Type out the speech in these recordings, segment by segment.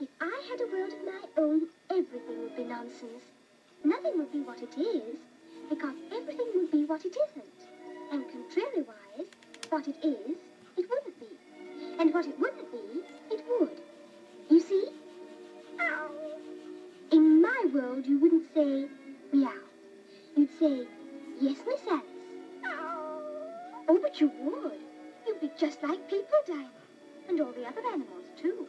If I had a world of my own, everything would be nonsense. Nothing would be what it is, because everything would be what it isn't. And contrariwise, what it is, it wouldn't be. And what it wouldn't be, it would. You see? In my world, you wouldn't say meow. You'd say, yes, Miss Alice. Oh, but you would. You'd be just like people, Dinah. And all the other animals, too.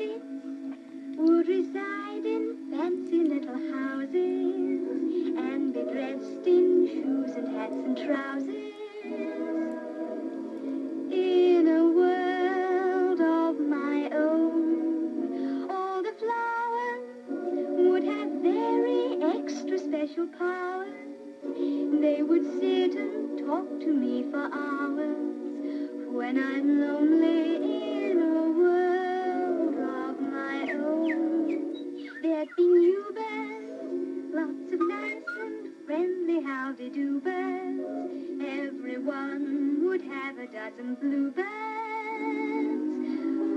Rabbits would reside in fancy little houses and be dressed in shoes and hats and trousers. In a world of my own, all the flowers would have very extra special powers. They would sit and talk to me for hours when I'm lonely Everyone would have a dozen bluebirds.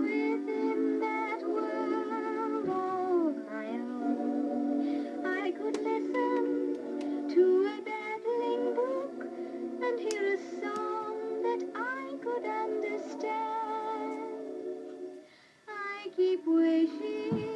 Within that world of my own, I could listen to a babbling brook and hear a song that I could understand. I keep wishing